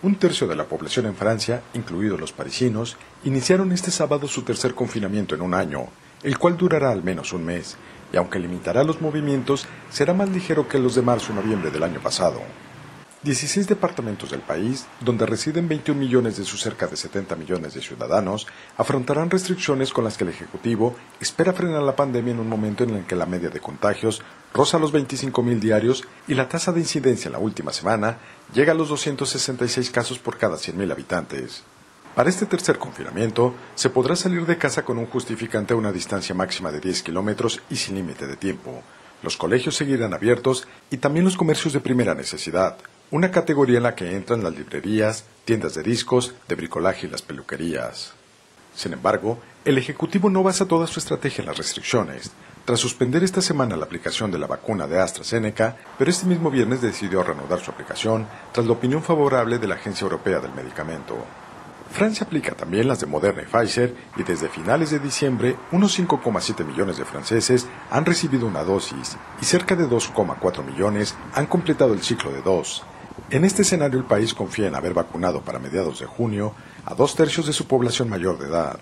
Un tercio de la población en Francia, incluidos los parisinos, iniciaron este sábado su tercer confinamiento en un año, el cual durará al menos un mes, y aunque limitará los movimientos, será más ligero que los de marzo y noviembre del año pasado. 16 departamentos del país, donde residen 21 millones de sus cerca de 70 millones de ciudadanos, afrontarán restricciones con las que el Ejecutivo espera frenar la pandemia en un momento en el que la media de contagios roza los 25.000 diarios y la tasa de incidencia en la última semana llega a los 266 casos por cada 100.000 habitantes. Para este tercer confinamiento, se podrá salir de casa con un justificante a una distancia máxima de 10 kilómetros y sin límite de tiempo. Los colegios seguirán abiertos y también los comercios de primera necesidad, una categoría en la que entran las librerías, tiendas de discos, de bricolaje y las peluquerías. Sin embargo, el Ejecutivo no basa toda su estrategia en las restricciones. Tras suspender esta semana la aplicación de la vacuna de AstraZeneca, pero este mismo viernes decidió reanudar su aplicación tras la opinión favorable de la Agencia Europea del Medicamento. Francia aplica también las de Moderna y Pfizer y desde finales de diciembre unos 5,7 millones de franceses han recibido una dosis y cerca de 2,4 millones han completado el ciclo de dos. En este escenario el país confía en haber vacunado para mediados de junio a dos tercios de su población mayor de edad.